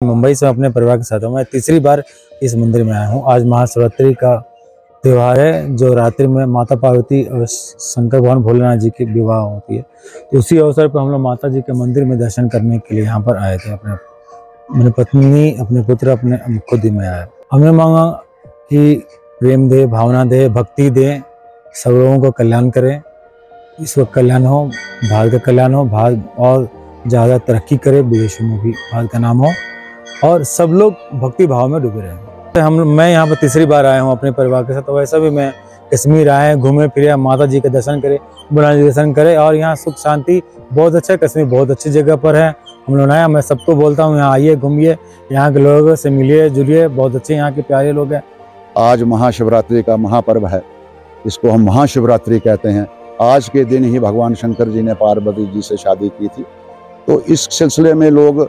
मुंबई से अपने परिवार के साथ हूँ। मैं तीसरी बार इस मंदिर में आया हूँ। आज महाशिवरात्रि का त्यौहार है, जो रात्रि में माता पार्वती और शंकर भगवान भोलेनाथ जी की विवाह होती है। तो उसी अवसर पर हम लोग माता जी के मंदिर में दर्शन करने के लिए यहाँ पर आए थे। अपने मेरी पत्नी, अपने पुत्र, अपने खुद ही में आया हमने मांगा कि प्रेम दे, भावना दे, भक्ति दे, सब लोगों को कल्याण करें। इसको कल्याण हो, भारत का कल्याण हो, भारत और ज़्यादा तरक्की करे, विदेशों में भी भारत का नाम हो। और सब लोग भक्ति भाव में डूबे रहे हम, मैं यहाँ पर तीसरी बार आया हूँ अपने परिवार के साथ तो वैसा भी मैं कश्मीर आए घूमे, फिरे माता जी के दर्शन करे बुढ़ा जी दर्शन करे, और यहाँ सुख, शांति, बहुत अच्छा है। कश्मीर बहुत अच्छी जगह पर है। हम लोग आए मैं सबको बोलता हूँ, यहाँ आइए, घूमिए, यहाँ के लोगों से मिलिए, जुलिए, बहुत अच्छे यहाँ के प्यारे लोग हैं। आज महाशिवरात्रि का महापर्व है। इसको हम महाशिवरात्रि कहते हैं। आज के दिन ही भगवान शंकर जी ने पार्वती जी से शादी की थी। तो इस सिलसिले में लोग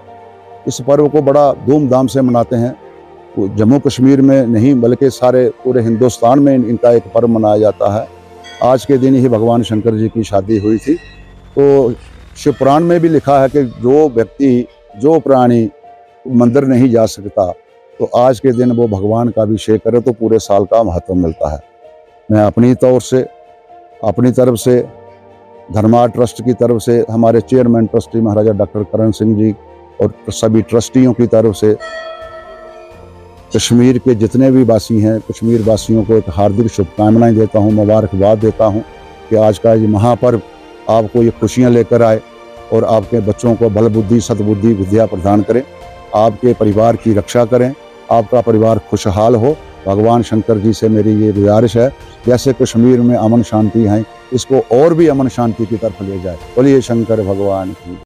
इस पर्व को बड़ा धूमधाम से मनाते हैं। जम्मू कश्मीर में नहीं, बल्कि सारे पूरे हिंदुस्तान में इनका एक पर्व मनाया जाता है। आज के दिन ही भगवान शंकर जी की शादी हुई थी। तो शिवपुराण में भी लिखा है कि जो व्यक्ति, जो प्राणी मंदिर नहीं जा सकता तो आज के दिन वो भगवान का अभिषेक करे तो पूरे साल का महत्व मिलता है। मैं अपनी तौर से, अपनी तरफ़ से, धर्मा ट्रस्ट की तरफ़ से हमारे chairman trustee Maharaja doctor Karan Singh ji और सभी ट्रस्टियों की तरफ़ से कश्मीर के जितने भी वासी हैं, कश्मीर वासियों को एक हार्दिक शुभकामनाएँ देता हूँ, मुबारकबाद देता हूँ कि आज का ये महापर्व आपको ये खुशियाँ लेकर आए और आपके बच्चों को बल बुद्धि सदबुद्धि विद्या प्रदान करें, आपके परिवार की रक्षा करें, आपका परिवार खुशहाल हो। भगवान शंकर जी से मेरी ये गुजारिश है, जैसे कश्मीर में अमन शांति है, इसको और भी अमन शांति की तरफ़ ले जाए। बोलिए, शंकर भगवान की।